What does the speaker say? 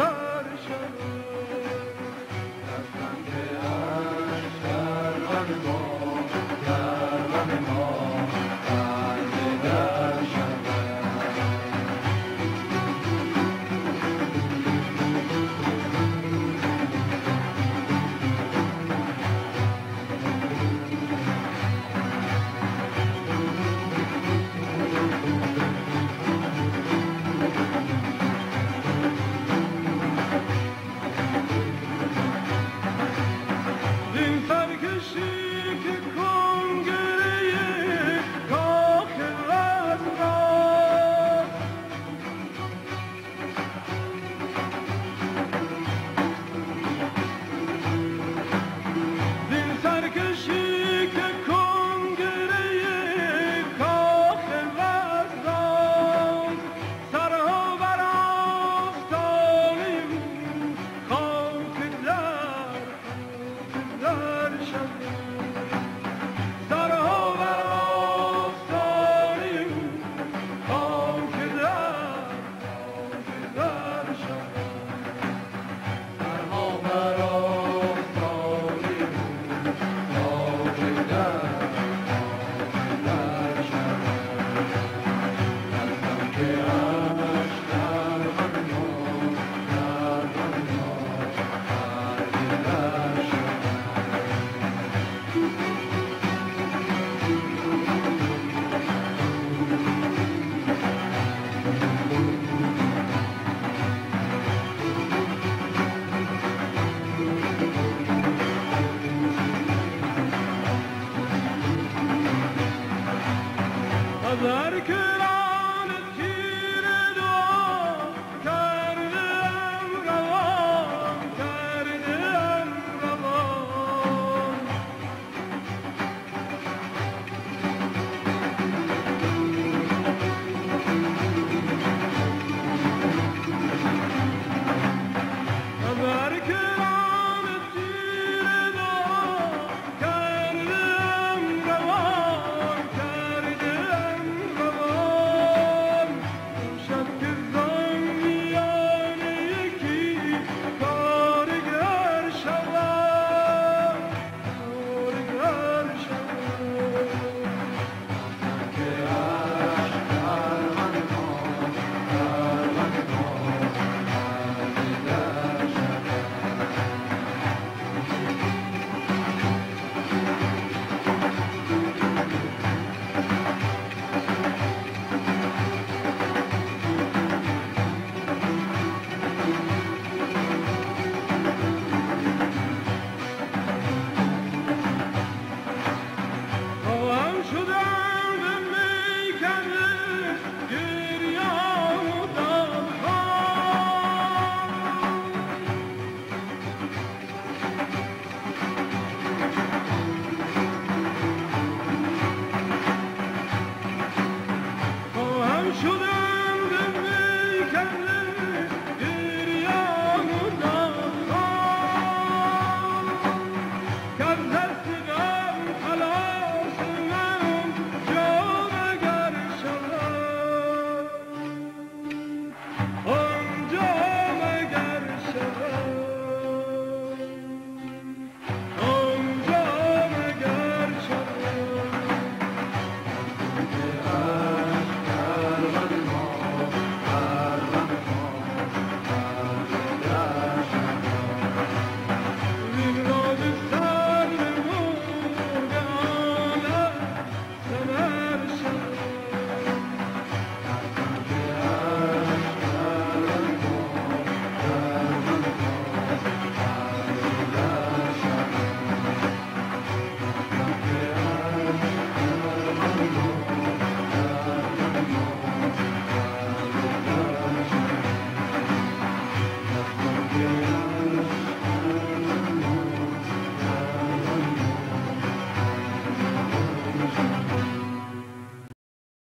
Oh. America!